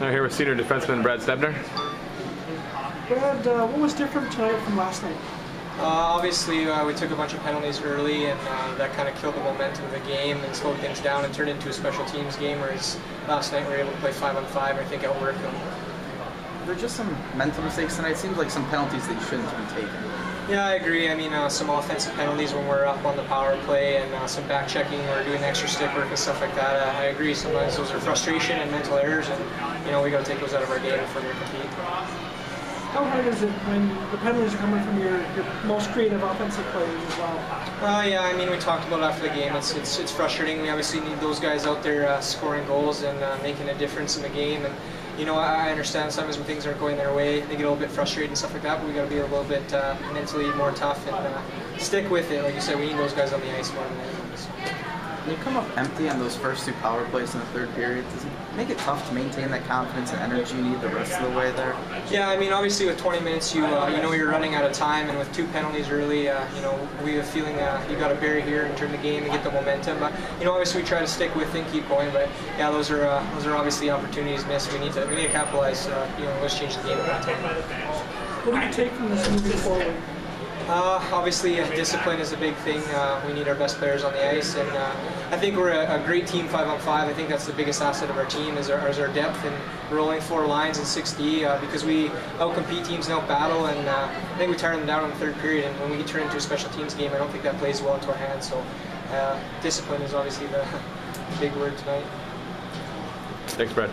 I'm here with senior defenseman Brad Stebner. Brad, uh, what was different tonight from last night? Uh, obviously, uh, we took a bunch of penalties early, and uh, that kind of killed the momentum of the game and slowed things down and turned into a special teams game. Whereas last night we were able to play five on five. I think outwork them. There are just some mental mistakes tonight. It seems like some penalties that you shouldn't be taking. Yeah, I agree. I mean, uh, some offensive penalties when we're up on the power play, and uh, some back checking or doing extra stick work and stuff like that. Uh, I agree. Sometimes those are frustration and mental errors, and you know we got to take those out of our game if we're going to compete. How hard is it when the penalties are coming from your, your most creative offensive players as well? Uh, yeah, I mean, we talked about it after the game. It's, it's, it's frustrating. We obviously need those guys out there uh, scoring goals and uh, making a difference in the game. And you know, I, understand sometimes when things aren't going their way, they get a little bit frustrated and stuff like that. But we got to be a little bit uh, mentally more tough and uh, stick with it. Like you said, we need those guys on the ice more than anything. So. When you come up empty on those first two power plays in the third period, does it make it tough to maintain that confidence and energy you need the rest of the way there? Yeah, I mean, obviously with 20 minutes, you uh, you know you're running out of time, and with two penalties early, uh, you know we have a feeling uh, you got to bury here and turn the game and get the momentum. But you know, obviously we try to stick with and keep going. But yeah, those are uh, those are obviously opportunities missed. We need to we need to capitalize. Uh, you know, let's change the game at that time. What do you take from this moving forward? Uh, obviously, uh, discipline is a big thing. Uh, we need our best players on the ice, and uh, I think we're a, a, great team five on five. I think that's the biggest asset of our team is our, is our depth and rolling four lines in 6D uh, because we outcompete teams and outbattle, and uh, I think we tire them down in the third period. And when we turn into a special teams game, I don't think that plays well into our hands. So, discipline is obviously the big word tonight. Thanks, Brad.